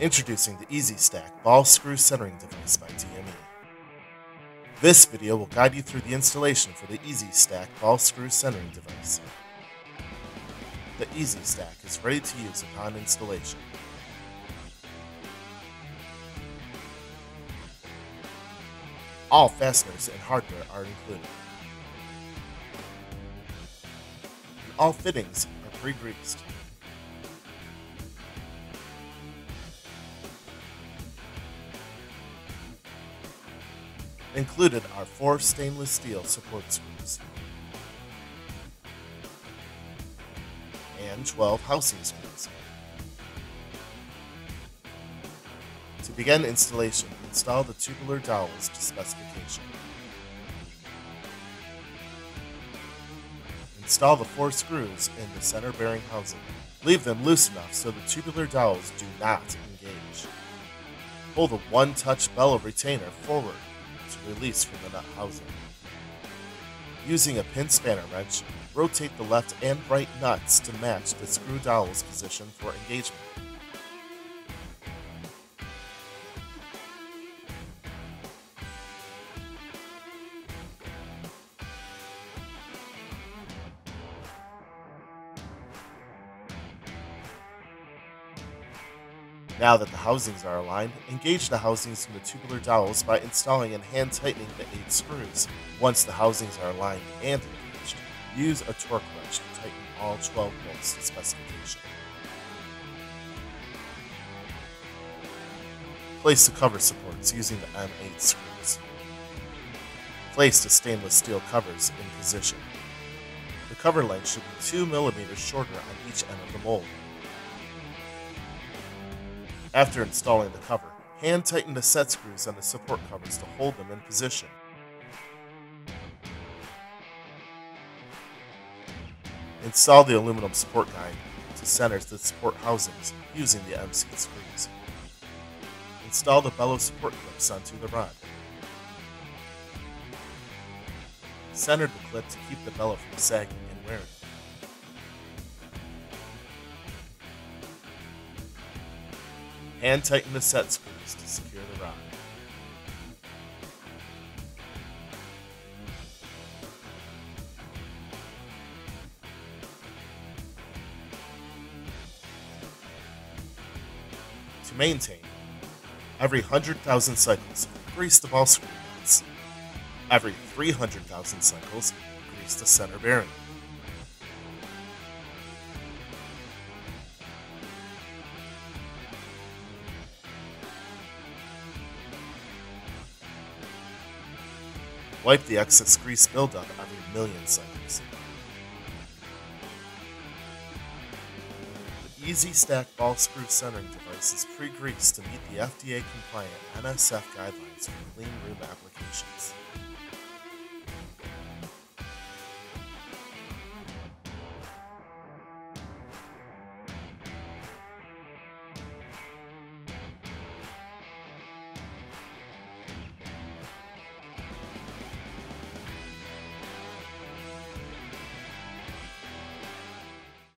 Introducing the EZ Stack Ball Screw Centering Device by DME. This video will guide you through the installation for the EZ Stack Ball Screw Centering Device. The EZ Stack is ready to use upon installation. All fasteners and hardware are included. All fittings are pre-greased. Included are four stainless steel support screws and 12 housing screws. To begin installation, install the tubular dowels to specification. Install the four screws in the center bearing housing. Leave them loose enough so the tubular dowels do not engage. Pull the one-touch bellow retainer forward release from the nut housing. Using a pin spanner wrench, rotate the left and right nuts to match the screw dowel's position for engagement. Now that the housings are aligned, engage the housings in the tubular dowels by installing and hand tightening the 8 screws. Once the housings are aligned and engaged, use a torque wrench to tighten all 12 bolts to specification. Place the cover supports using the M8 screws. Place the stainless steel covers in position. The cover length should be 2 mm shorter on each end of the mold. After installing the cover, hand tighten the set screws on the support covers to hold them in position. Install the aluminum support guide to centers that support housings using the MC screws. Install the bellow support clips onto the rod. Center the clip to keep the bellow from sagging and wearing. Hand tighten the set screws to secure the rod. To maintain, every 100,000 cycles, grease the ball screw nuts. Every 300,000 cycles, grease the center bearing. Wipe the excess grease buildup every million cycles. The EZ Stack ball screw centering device is pre-greased to meet the FDA-compliant NSF guidelines for clean room applications.